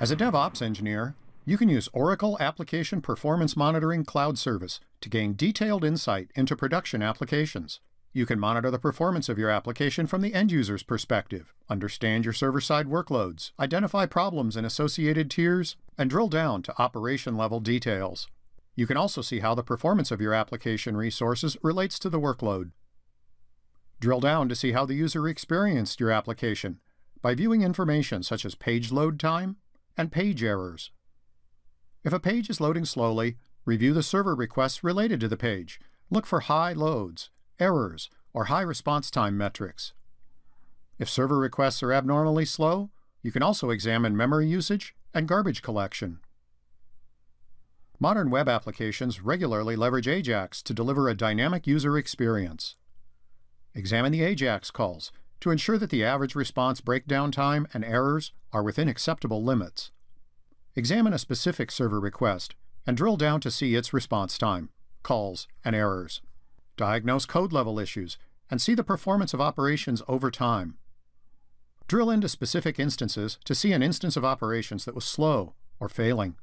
As a DevOps engineer, you can use Oracle Application Performance Monitoring Cloud Service to gain detailed insight into production applications. You can monitor the performance of your application from the end user's perspective, understand your server side workloads, identify problems in associated tiers, and drill down to operation level details. You can also see how the performance of your application resources relates to the workload. Drill down to see how the user experienced your application by viewing information such as page load time and page errors. If a page is loading slowly, review the server requests related to the page. Look for high loads, errors, or high response time metrics. If server requests are abnormally slow, you can also examine memory usage and garbage collection. Modern web applications regularly leverage AJAX to deliver a dynamic user experience. Examine the AJAX calls to ensure that the average response breakdown time and errors are within acceptable limits. Examine a specific server request and drill down to see its response time, calls, and errors. Diagnose code level issues and see the performance of operations over time. Drill into specific instances to see an instance of operations that was slow or failing.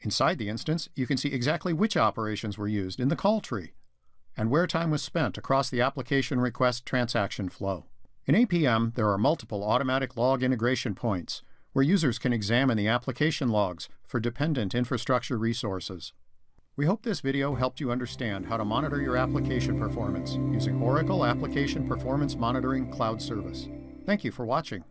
Inside the instance, you can see exactly which operations were used in the call tree and where time was spent across the application request transaction flow. In APM, there are multiple automatic log integration points where users can examine the application logs for dependent infrastructure resources. We hope this video helped you understand how to monitor your application performance using Oracle Application Performance Monitoring Cloud Service. Thank you for watching.